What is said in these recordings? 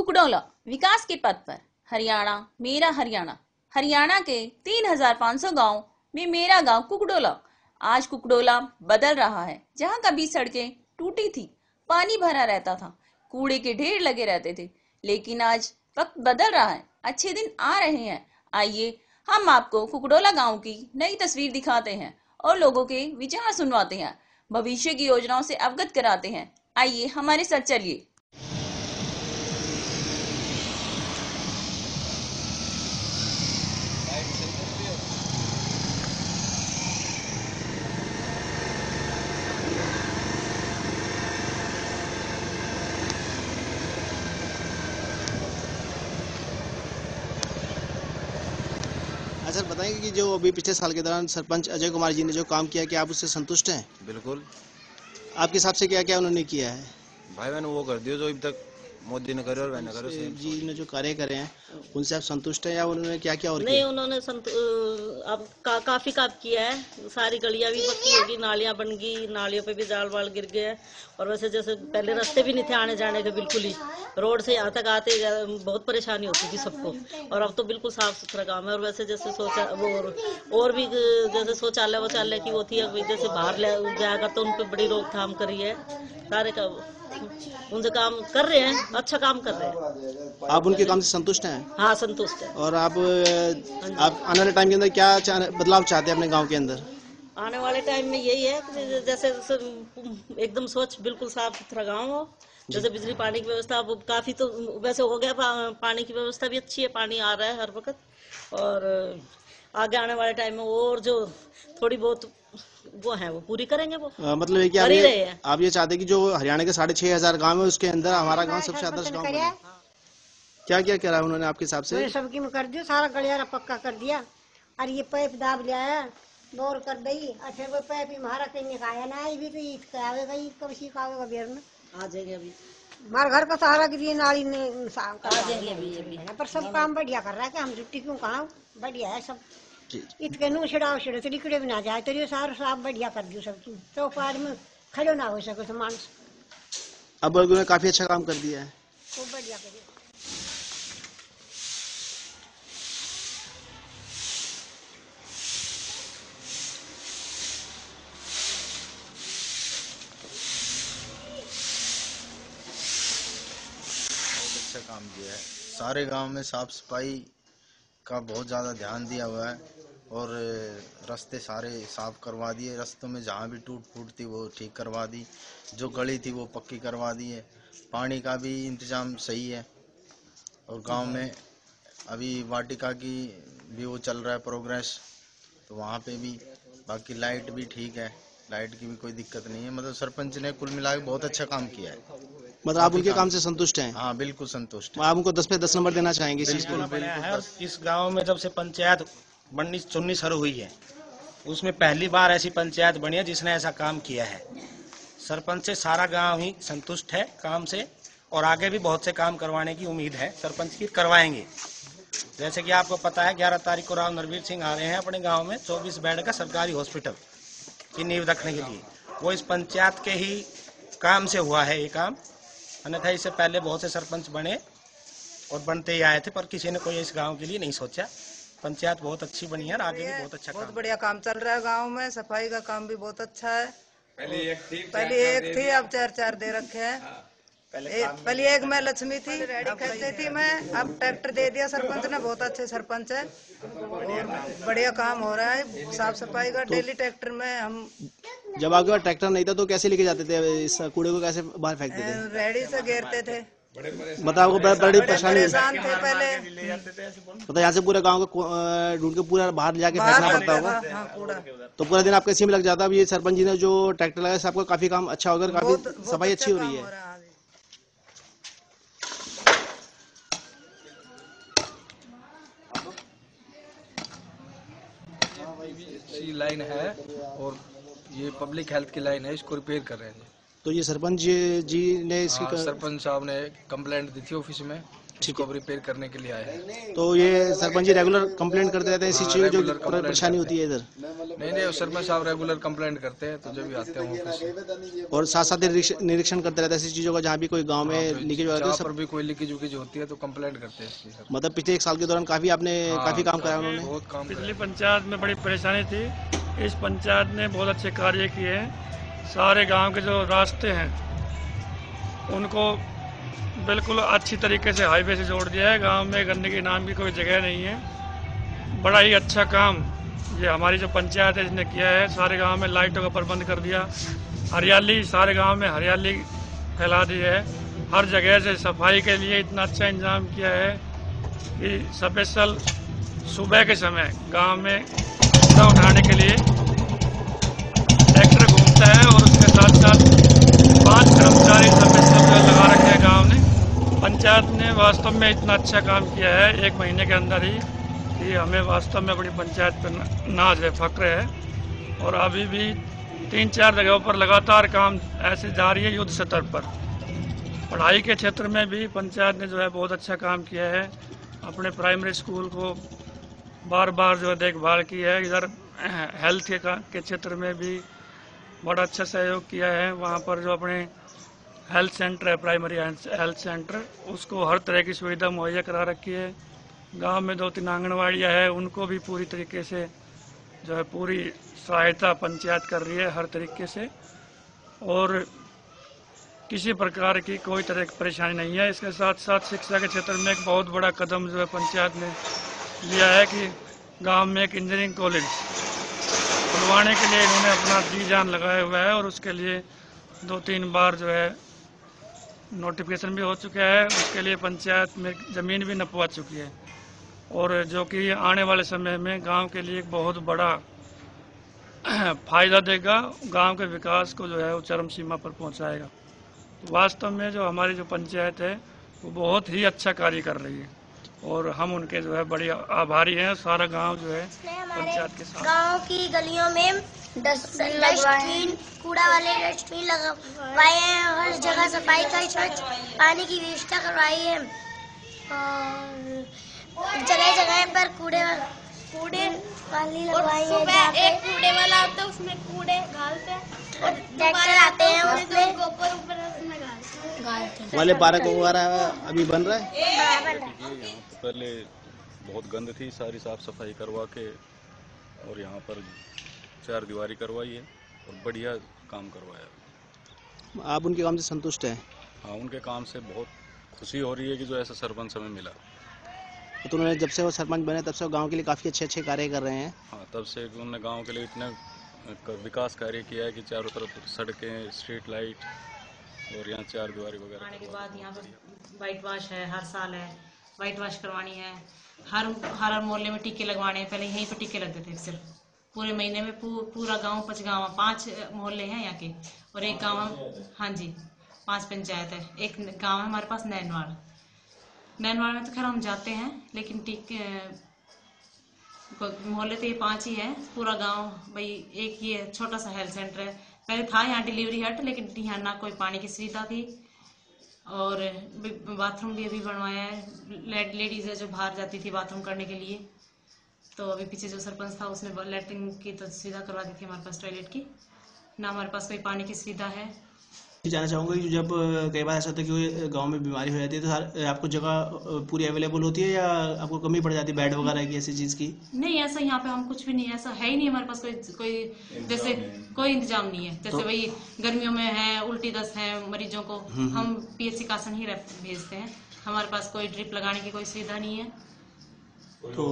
कुकड़ोला विकास के पद पर हरियाणा मेरा हरियाणा। हरियाणा के 3,500 गाँव में मेरा गाँव कुकड़ोला। आज कुकड़ोला बदल रहा है। जहाँ कभी सड़कें टूटी थी पानी भरा रहता था कूड़े के ढेर लगे रहते थे। लेकिन आज वक्त बदल रहा है। अच्छे दिन आ रहे हैं। आइए हम आपको कुकड़ोला गाँव की नई तस्वीर दिखाते हैं और लोगों के विचार सुनवाते हैं। भविष्य की योजनाओं से अवगत कराते हैं। आइए हमारे साथ चलिए। अच्छा बताएँगे कि जो अभी पिछले साल के दौरान सरपंच अजय कुमार जी ने जो काम किया क्या आप उससे संतुष्ट हैं? बिल्कुल। आपके हिसाब से क्या क्या उन्होंने किया है? भाई मैंने वो कर दिया जो अभी तक मोदी ने करे और मैंने करे सेम जी ने जो कार्य करे हैं उनसे आप संतुष्ट हैं या उन्होंने क्या क्या? और नहीं उन्होंने अब का, काफ़ी काम किया है। सारी गलियाँ भी पक्की होगी नालियाँ बन गई नालियों पे भी जाल वाल गिर गए हैं। और वैसे जैसे पहले रास्ते भी नहीं थे आने जाने के बिल्कुल ही। रोड से यहाँ तक आते बहुत परेशानी होती थी सबको। और अब तो बिल्कुल साफ़ सुथरा काम है। और वैसे जैसे सोचा वो और, और भी जैसे शौचालय वौचालय की वो थी अभी जैसे बाहर ले जाएगा तो उन पर बड़ी रोकथाम करी है। सारे का उनसे काम कर रहे हैं। अच्छा काम कर रहे हैं। आप उनके काम से संतुष्ट हैं? हाँ संतुष्ट है। और आप आप आने वाले टाइम के अंदर क्या बदलाव चाहते हैं अपने गाँव के अंदर? आने वाले टाइम में यही है कि जैसे एकदम स्वच्छ बिल्कुल साफ़ सुथरा गाँव हो जैसे बिजली पानी की व्यवस्था अब काफ़ी तो वैसे हो गया पा, पानी की व्यवस्था भी अच्छी है पानी आ रहा है हर वक्त। और आगे आने वाले टाइम में और जो थोड़ी बहुत वो है वो पूरी करेंगे वो। अ, मतलब कि आप ही ये आप ये चाहते हैं कि जो हरियाणा के साढ़े छह हज़ार गाँव है उसके अंदर हमारा गाँव सबसे आदर्श गाँव बने। क्या क्या करा उन्होंने आपके हिसाब से? सबकी में कर दिया सारा गलियारा पक्का कर दिया। और ये पैप दाब लिया है बोर कर दी अच्छा वो पाइप ही हमारा कहीं खाया ना ये भी तो ईद का आवेगा ईद कब सी का आवेगा बेर में आ जाएँगे अभी। हमारे घर का सहारा के लिए नाली ने साफ़ आ जाएँगे अभी पर सब काम बढ़िया कर रहा है कि हम छुट्टी क्यों कहा बढ़िया है सब। इतके नू छिड़ाओ छिड़े तो लिकड़े भी ना जाए तो ये सारा साफ़ बढ़िया कर दियो सब चीज़ तो पार में खड़ो ना हो सके तो मानस अब उन्होंने काफ़ी अच्छा काम कर दिया है। खूब बढ़िया बहुत अच्छा काम किया है। सारे गाँव में साफ़ सफ़ाई का बहुत ज़्यादा ध्यान दिया हुआ है और रास्ते सारे साफ़ करवा दिए। रास्तों में जहाँ भी टूट फूट थी वो ठीक करवा दी। जो गली थी वो पक्की करवा दी है। पानी का भी इंतज़ाम सही है। और गाँव में अभी वाटिका की भी वो चल रहा है प्रोग्रेस तो वहाँ पे भी बाकी लाइट भी ठीक है। लाइट की भी कोई दिक्कत नहीं है। मतलब सरपंच ने कुल मिला बहुत अच्छा काम किया है। मतलब आप उनके काम से संतुष्ट हैं। हाँ बिल्कुल संतुष्ट आप उनको दस पे दस नंबर देना चाहेंगे इस चीज़ को इस गाँव में जब से पंचायत बननी चुननी शुरू हुई है उसमें पहली बार ऐसी पंचायत बनी है जिसने ऐसा काम किया है। सरपंच से सारा गाँव ही संतुष्ट है काम से और आगे भी बहुत से काम करवाने की उम्मीद है। सरपंच की करवाएँगे। जैसे कि आपको पता है ग्यारह तारीख को राव नरवीर सिंह आ रहे हैं अपने गाँव में चौबीस बेड का सरकारी हॉस्पिटल की नींव रखने के लिए। वो इस पंचायत के ही काम से हुआ है ये काम। अन्यथा इससे पहले बहुत से सरपंच बने और बनते ही आए थे पर किसी ने कोई इस गाँव के लिए नहीं सोचा। पंचायत बहुत अच्छी बनी है और आगे भी बहुत अच्छा बहुत बढ़िया काम चल रहा है गाँव में सफ़ाई का काम भी बहुत अच्छा है। पहले एक थी अब चार चार दे रखे हैं। ए- पहले एक मैं लक्ष्मी थी रेडी करती थी। मैं अब ट्रैक्टर दे दिया सरपंच ने बहुत अच्छे सरपंच है। और बढ़िया काम हो रहा है साफ़ सफ़ाई का डेली ट्रैक्टर में हम जब आपके पास ट्रैक्टर नहीं था तो कैसे लेके जाते थे इस कूड़े को कैसे बाहर फेंकते थे? रेडी से घेरते थे। मतलब आपको बड़ी परेशानी परेशान थे पहले। मतलब यहाँ से पूरे गाँव को ढूंढ के पूरा बाहर जाके फेंकना पड़ता हाँ, होगा हाँ तो पूरा दिन आपका इसी में लग जाता। अब ये सरपंच जी ने जो ट्रैक्टर लगाया आपका काफ़ी काम अच्छा होगा काफ़ी सफ़ाई अच्छा अच्छी हो रही है। रहा है। हाँ लाइन है और ये पब्लिक हेल्थ की लाइन है इसको रिपेयर कर रहे हैं। तो ये सरपंच जी- जी ने इसकी हाँ, क- सरपंच साहब ने कंप्लेंट दी थी ऑफ़िस में इसको अब रिपेयर करने के लिए आए हैं। तो ये सरपंच जी रेगुलर कंप्लेंट करते रहते हैं ऐसी हाँ, चीज़ें जो परेशानी होती है। इधर। नहीं नहीं सरपंच साहब रेगुलर कंप्लेंट करते हैं तो जब भी आते हैं ऑफ़िस और साथ साथ निरीक्षण करते रहते हैं ऐसी चीज़ों का जहाँ भी कोई गाँव में लीकेज वगैरह तो सब भी कोई लीकेज वुकेज होती है तो कंप्लेंट करते हैं मतलब पिछले एक साल के दौरान काफ़ी आपने हाँ, काफ़ी काम कराया उन्होंने। बहुत काम पिछली पंचायत में बड़ी परेशानी थी। इस पंचायत ने बहुत अच्छे कार्य किए हैं। सारे गाँव के जो रास्ते हैं, उनको बिल्कुल अच्छी तरीके से हाईवे से जोड़ दिया है। गाँव में गंदगी नाम की कोई जगह नहीं है। बड़ा ही अच्छा काम ये हमारी जो पंचायत है इसने किया है, सारे गाँव में लाइटों का प्रबंध कर दिया। हरियाली, सारे गाँव में हरियाली फैला दी है। हर जगह से सफ़ाई के लिए इतना अच्छा इंतज़ाम किया है कि स्पेशल सुबह के समय गाँव में कूड़ा उठाने के लिए ट्रैक्टर घूमता है और उसके साथ साथ पाँच कर्मचारी स्पेशल जो लगा रखे हैं गाँव ने। पंचायत ने वास्तव में इतना अच्छा काम किया है, एक महीने के अंदर ही कि हमें वास्तव में अपनी पंचायत पर नाज है फक्र है। और अभी भी तीन चार जगहों पर लगातार काम ऐसे जारी है युद्ध स्तर पर। पढ़ाई के क्षेत्र में भी पंचायत ने जो है बहुत अच्छा काम किया है। अपने प्राइमरी स्कूल को बार बार जो है देखभाल की है। इधर हेल्थ के, का- क्षेत्र में भी बड़ा अच्छा सहयोग किया है। वहाँ पर जो अपने हेल्थ सेंटर है प्राइमरी हेल्थ सेंटर उसको हर तरह की सुविधा मुहैया करा रखी है। गाँव में दो तीन आंगनबाड़ियाँ है उनको भी पूरी तरीके से जो है पूरी सहायता पंचायत कर रही है हर तरीके से। और किसी प्रकार की कोई तरह की परेशानी नहीं है। इसके साथ साथ शिक्षा के क्षेत्र में एक बहुत बड़ा कदम जो है पंचायत ने लिया है कि गाँव में एक इंजीनियरिंग कॉलेज खुलवाने के लिए इन्होंने अपना जी जान लगाया हुआ है और उसके लिए दो तीन बार जो है नोटिफिकेशन भी हो चुका है। उसके लिए पंचायत में ज़मीन भी नपवा चुकी है। और जो कि आने वाले समय में गाँव के लिए एक बहुत बड़ा फ़ायदा देगा, गाँव के विकास को जो है वो चरम सीमा पर पहुंचाएगा। वास्तव में जो हमारी जो पंचायत है, वो बहुत ही अच्छा कार्य कर रही है। और हम उनके जो है बड़े आभारी हैं। सारा गाँव जो है पंचायत के साथ। गाँव की गलियों में डस्टबिन कूड़ा वाले डस्टबिन लगवाए हैं हर जगह सफ़ाई का स्वच्छ पानी की व्यवस्था करवाई है। और जगह जगह पर कूड़े कूड़े वाली लगवाई है एक कूड़े वाला आता है उसमें कूड़े डालते हैं। ट्रैक्टर आते हैं उसमें। गोबर ऊपर हैं वाले पार्क वगैरह अभी बन रहा है? यहाँ तो पहले बहुत गंद थी सारी साफ़ सफ़ाई करवा के और यहाँ पर चार दीवारी करवाई है और बढ़िया काम करवाया आप उनके काम से संतुष्ट हैं? हाँ उनके काम से बहुत खुशी हो रही है कि जो ऐसा सरपंच हमें मिला। तो उन्होंने जब से वो सरपंच बने तब से वो गाँव के लिए काफ़ी अच्छे अच्छे कार्य कर रहे हैं। हाँ तब से उन्होंने गाँव के लिए इतने विकास कार्य किया है कि चारों तरफ़ सड़कें स्ट्रीट लाइट और यहाँ चार दीवारी वगैरह आने के बाद यहाँ पर वाइट वॉश है हर साल है। वाइट वॉश करवानी है। हर हर मोहल्ले में टीके लगवाने हैं। पहले यहीं पर टीके लगते थे सिर्फ़। पूरे महीने में पू, पूरा गाँव पच गाँव पाँच मोहल्ले हैं यहाँ के। और एक गाँव हाँ। जी पाँच पंचायत है। एक गाँव है हमारे पास नैनवाड़ नैनवाड़ में तो खैर हम जाते हैं लेकिन टीके मोहल्ले तो ये पाँच ही है। पूरा गाँव भाई एक ही है छोटा सा हेल्थ सेंटर है। पहले था यहाँ डिलीवरी हट, लेकिन यहाँ ना कोई पानी की सुविधा थी। और बाथरूम भी अभी बनवाया है। लेडीज़ है जो बाहर जाती थी बाथरूम करने के लिए। तो अभी पीछे जो सरपंच था, उसने लेटरिन की तो सुविधा करवा दी थी हमारे पास टॉयलेट की। ना हमारे पास कोई पानी की सुविधा है। ये जानना चाहूँगा कि जब कई बार ऐसा होता है कि गाँव में बीमारी हो जाती है तो आपको जगह पूरी अवेलेबल होती है या आपको कमी पड़ जाती है बेड वगैरह की ऐसी चीज़ की? नहीं ऐसा यहाँ पे हम कुछ भी नहीं ऐसा है ही नहीं हमारे पास कोई कोई जैसे कोई इंतज़ाम नहीं है। जैसे तो- भाई गर्मियों में है उल्टी दस्त है मरीजों को हम्म, हम्म। हम पीएचसी कासन ही भेजते हैं। हमारे पास कोई ड्रिप लगाने की कोई सुविधा नहीं है। तो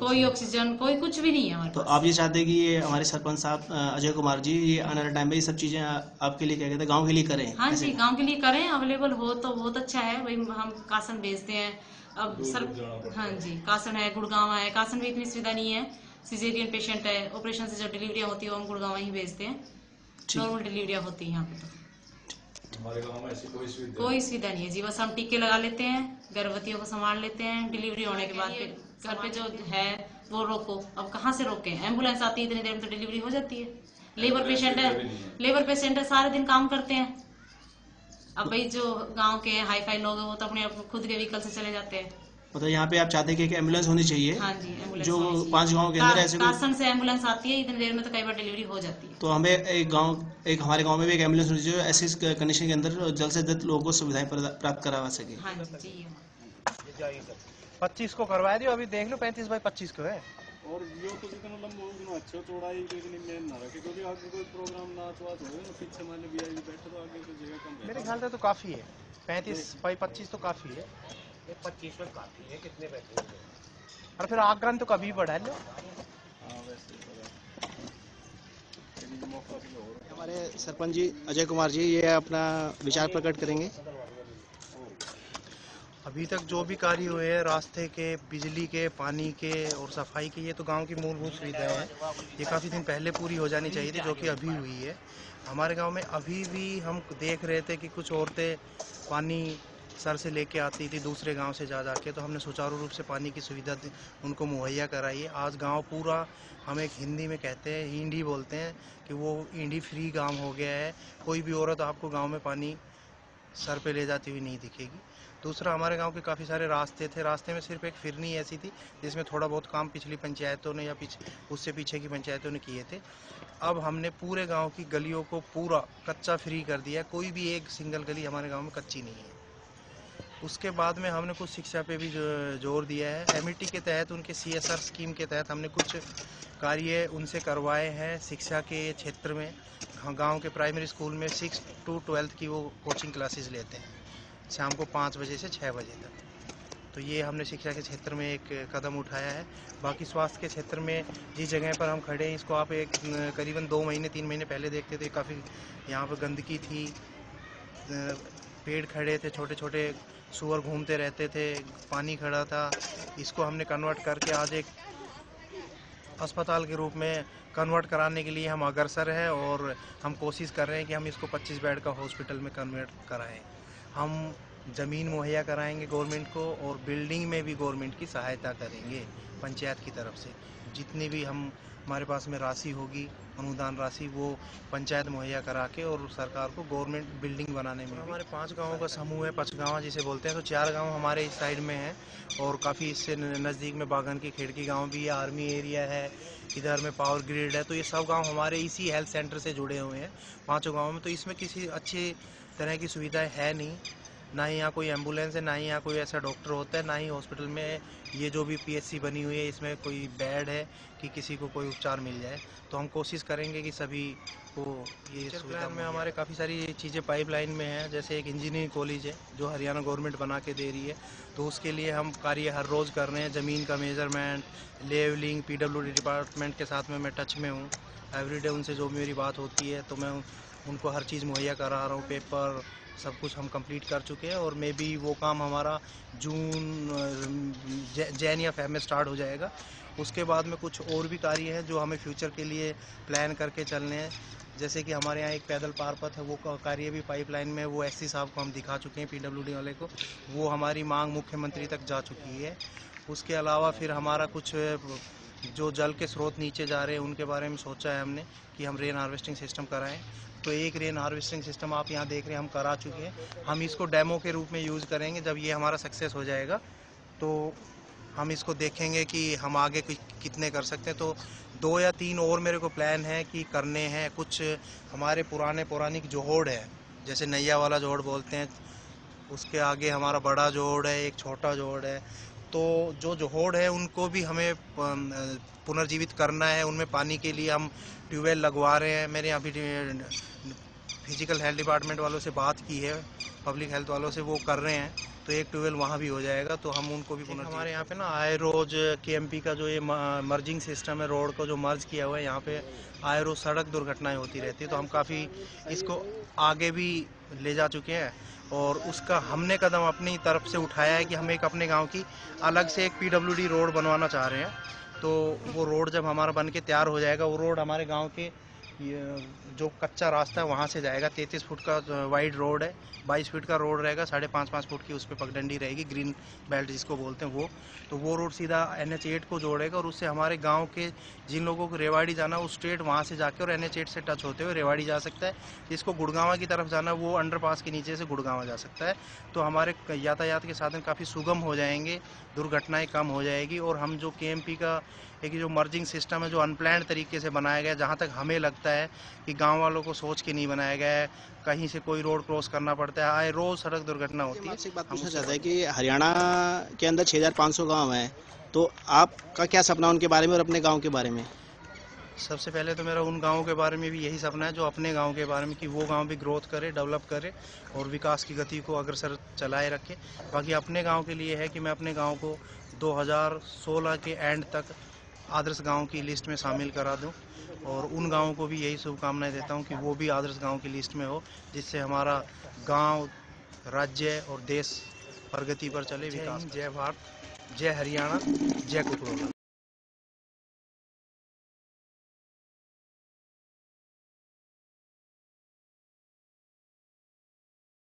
कोई ऑक्सीजन कोई कुछ भी नहीं है हमारे तो आप ये चाहते हैं कि ये हमारे सरपंच साहब अजय कुमार जी ये आने वाले टाइम में ये सब चीज़ें आपके लिए क्या कहते हैं गाँव के लिए करें? हाँ जी गाँव के लिए करें अवेलेबल हो तो बहुत अच्छा है। भाई हम कासन भेजते हैं। अब सर हाँ। जी कासन है गुड़गांव है। कासन में इतनी सुविधा नहीं है। सिजेरियन पेशेंट है। ऑपरेशन से जो डिलीवरियाँ होती है वो हम गुड़गांव ही भेजते हैं। नॉर्मल डिलीवरियाँ होती है यहाँ पे तो। कोई सुविधा नहीं है। जी बस हम टीके लगा लेते हैं गर्भवतियों को संभाल लेते हैं। डिलीवरी होने के बाद फिर घर पे जो है वो रोको। अब कहाँ से रोके? एंबुलेंस आती है इतनी देर में तो डिलीवरी हो जाती है। लेबर पेशेंट है। लेबर पेशेंट है। सारे दिन काम करते हैं। अब भाई जो गाँव के हाई फाई लोग हैं वो तो अपने खुद के व्हीकल से चले जाते हैं। मतलब यहाँ पे आप चाहते हैं कि एंबुलेंस होनी चाहिए? हाँ जी जो। पाँच गाँव के अंदर ऐसे कासन से एंबुलेंस आती है इतनी देर में तो कई बार डिलीवरी हो जाती है। तो हमें एक गाँव एक हमारे गाँव में भी एक एंबुलेंस होनी चाहिए जो ऐसी कंडीशन के अंदर जल्द से जल्द लोगों को सुविधाएँ प्राप्त करवा सके। हाँ जी चाहिए। पच्चीस को करवा दियो अभी देख लो पैंतीस बाई पच्चीस को है। और यो तो जितना लंबा हो उतना अच्छा चौड़ाई तो इतनी मेन ना रखे क्योंकि आगे कोई प्रोग्राम नाच वाच हो ना पीछे माने भी आई बैठे तो आगे तो जगह कम मेरे ख्याल से तो काफ़ी है। पैंतीस बाई पच्चीस तो काफ़ी है। ये पच्चीस में काफ़ी है कितने बैठे और फिर आग्रहण तो कभी बढ़ा लो। हाँ तो हो हमारे सरपंच जी अजय कुमार जी ये अपना विचार प्रकट करेंगे। अभी तक जो भी कार्य हुए हैं, रास्ते के, बिजली के, पानी के और सफ़ाई के, ये तो गाँव की मूलभूत सुविधाएँ हैं। ये काफ़ी दिन पहले पूरी हो जानी चाहिए थी, जो कि अभी हुई है। हमारे गाँव में अभी भी हम देख रहे थे कि कुछ औरतें पानी सर से लेके आती थी दूसरे गाँव से जा जाके तो हमने सुचारू रूप से पानी की सुविधा उनको मुहैया कराई। है आज गाँव पूरा, हम एक हिंदी में कहते हैं ईंडी बोलते हैं कि वो ईंडी फ्री गाँव हो गया है। कोई भी औरत आपको गाँव में पानी सर पे ले जाती हुई नहीं दिखेगी। दूसरा, हमारे गाँव के काफ़ी सारे रास्ते थे। रास्ते में सिर्फ़ एक फिरनी ऐसी थी, जिसमें थोड़ा बहुत काम पिछली पंचायतों ने या पीछे, उससे पीछे की पंचायतों ने किए थे। अब हमने पूरे गाँव की गलियों को पूरा कच्चा फ्री कर दिया कोई भी एक सिंगल गली हमारे गाँव में कच्ची नहीं है। उसके बाद में हमने कुछ शिक्षा पे भी ज़ोर दिया है। एमईटी के तहत, उनके सीएसआर स्कीम के तहत हमने कुछ कार्य उनसे करवाए हैं शिक्षा के क्षेत्र में। गाँव के प्राइमरी स्कूल में सिक्स टू ट्वेल्थ की वो कोचिंग क्लासेस लेते हैं। शाम को पाँच बजे से छः बजे तक। तो ये हमने शिक्षा के क्षेत्र में एक कदम उठाया है। बाकी स्वास्थ्य के क्षेत्र में जिस जगह पर हम खड़े हैं, इसको आप एक, करीबन दो महीने, तीन महीने पहले देखते थे, काफ़ी यहाँ पर गंदगी थी। पेड़ खड़े थे छोटे छोटे सुअर घूमते रहते थे, पानी खड़ा था। इसको हमने कन्वर्ट करके आज एक अस्पताल के रूप में कन्वर्ट कराने के लिए हम अग्रसर हैं और हम कोशिश कर रहे हैं कि हम इसको 25 बेड का हॉस्पिटल में कन्वर्ट कराएँ। हम ज़मीन मुहैया कराएँगे गवर्नमेंट को और बिल्डिंग में भी गवर्नमेंट की सहायता करेंगे पंचायत की तरफ़ से। जितनी भी हम, हमारे पास में राशि होगी, अनुदान राशि, वो पंचायत मुहैया करा के और सरकार को गवर्नमेंट बिल्डिंग बनाने में हमारे पाँच गाँवों का समूह है पचगावा जिसे बोलते हैं तो चार गाँव हमारे इस साइड में हैं और काफ़ी इससे नज़दीक में बागन की खिड़की गाँव भी है, आर्मी एरिया है, इधर में पावर ग्रिड है तो ये सब गाँव हमारे इसी हेल्थ सेंटर से जुड़े हुए हैं। पाँचों गाँव में तो इसमें किसी अच्छी तरह की सुविधाएँ है नहीं। ना ही यहाँ कोई एंबुलेंस है ना ही यहाँ कोई ऐसा डॉक्टर होता है ना ही हॉस्पिटल में ये जो भी पीएचसी बनी हुई है इसमें कोई बेड है कि किसी को कोई उपचार मिल जाए। तो हम कोशिश करेंगे कि सभी को ये सुविधा में हमारे काफ़ी सारी चीज़ें पाइपलाइन में हैं जैसे एक इंजीनियरिंग कॉलेज है जो हरियाणा गवर्नमेंट बना के दे रही है। तो उसके लिए हम कार्य हर रोज़ कर रहे हैं ज़मीन का मेज़रमेंट लेवलिंग पीडब्ल्यूडी डिपार्टमेंट के साथ में मैं टच में हूँ। एवरीडे उनसे जो मेरी बात होती है तो मैं उनको हर चीज़ मुहैया करा रहा हूँ पेपर सब कुछ हम कंप्लीट कर चुके हैं और मे बी वो काम हमारा जून जैन या फेब में स्टार्ट हो जाएगा। उसके बाद में कुछ और भी कार्य हैं जो हमें फ्यूचर के लिए प्लान करके चलने हैं। जैसे कि हमारे यहाँ एक पैदल पारपथ है, वो कार्य भी पाइपलाइन में, वो एससी साहब को हम दिखा चुके हैं पीडब्ल्यूडी वाले को। वो हमारी मांग मुख्यमंत्री तक जा चुकी है। उसके अलावा फिर हमारा कुछ जो जल के स्रोत नीचे जा रहे हैं, उनके बारे में सोचा है हमने कि हम रेन हार्वेस्टिंग सिस्टम कराएँ। तो एक रेन हार्वेस्टिंग सिस्टम आप यहाँ देख रहे हैं, हम करा चुके हैं। हम इसको डेमो के रूप में यूज़ करेंगे जब ये हमारा सक्सेस हो जाएगा। तो हम इसको देखेंगे कि हम आगे कितने कर सकते हैं। तो दो या तीन और मेरे को प्लान है कि करने हैं। कुछ हमारे पुराने पौराणिक जोहड़ है, जैसे नैया वाला जोड़ बोलते हैं। उसके आगे हमारा बड़ा जोड़ है, एक छोटा जोड़ है। तो जो जोहड़ है उनको भी हमें पुनर्जीवित करना है। उनमें पानी के लिए हम ट्यूबवेल लगवा रहे हैं। मेरे यहाँ भी फ़िज़िकल हेल्थ डिपार्टमेंट वालों से बात की है। पब्लिक हेल्थ वालों से वो कर रहे हैं। तो एक ट्यूबवेल वहाँ भी हो जाएगा तो हम उनको भी हमारे यहाँ पे ना आए रोज के का जो ये मर्जिंग सिस्टम है रोड को जो मर्ज किया हुआ है यहाँ पे आए रोज सड़क दुर्घटनाएँ होती रहती है तो हम काफ़ी इसको आगे भी ले जा चुके हैं। और उसका हमने कदम अपनी तरफ़ से उठाया है कि हम एक अपने गाँव की अलग से एक पीडब्ल्यूडी रोड बनवाना चाह रहे हैं। तो वो रोड जब हमारा बन के तैयार हो जाएगा, वो रोड हमारे गाँव के ये जो कच्चा रास्ता है वहाँ से जाएगा। तैंतीस फुट का वाइड रोड है। बाईस फीट का रोड रहेगा। साढ़े पाँच पाँच फुट की उस पर पगडंडी रहेगी। ग्रीन बेल्ट जिसको बोलते हैं वो। तो वो रोड सीधा एन एच एट को जोड़ेगा और उससे हमारे गाँव के जिन लोगों को रेवाड़ी जाना वो स्ट्रेट वहाँ से जाके और एन एच एट से टच होते हुए रेवाड़ी जा सकता है। जिसको गुड़गावा की तरफ़ जाना वो अंडरपास के नीचे से गुड़गावा जा सकता है। तो हमारे यातायात के साधन काफ़ी सुगम हो जाएँगे। दुर्घटनाएँ कम हो जाएगी और हम जो के का, एक जो मर्जिंग सिस्टम है, जो अनप्लैंड तरीके से बनाया गया जहाँ तक हमें लगता है कि गाँव वालों को सोच के नहीं बनाया गया है। कहीं से कोई रोड क्रॉस करना पड़ता है। आए रोज सड़क दुर्घटना होती है। बात पूछना चाहता है कि हरियाणा के अंदर 6500 गाँव हैं तो आपका क्या सपना उनके बारे में और अपने गाँव के बारे में? सबसे पहले तो मेरा उन गाँवों के बारे में भी यही सपना है जो अपने गाँव के बारे में कि वो गाँव भी ग्रोथ करे डेवलप करे और विकास की गति को अग्रसर चलाए रखे। बाकी अपने गाँव के लिए है कि मैं अपने गाँव को 2016 के एंड तक आदर्श गाँव की लिस्ट में शामिल करा दूँ और उन गाँवों को भी यही शुभकामनाएँ देता हूँ कि वो भी आदर्श गाँव की लिस्ट में हो जिससे हमारा गाँव राज्य और देश प्रगति पर चले विकास जय भारत जय हरियाणा जय कुकड़ोला